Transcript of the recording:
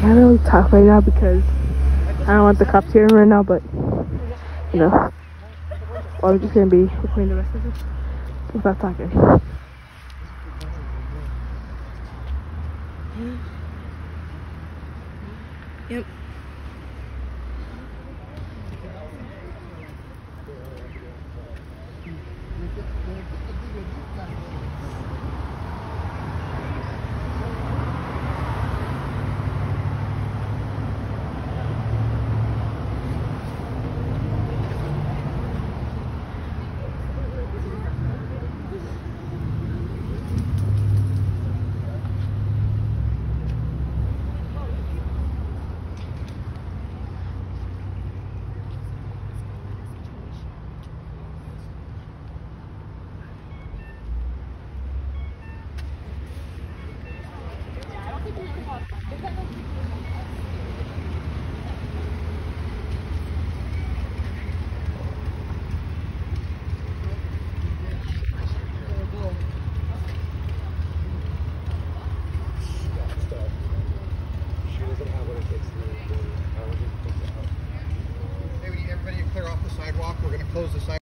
can't really talk right now because I don't want the cops hearing right now, but you know, well, I'm just gonna be recording the rest of this without talking. Yep. Sidewalk. We're going to close the sidewalk.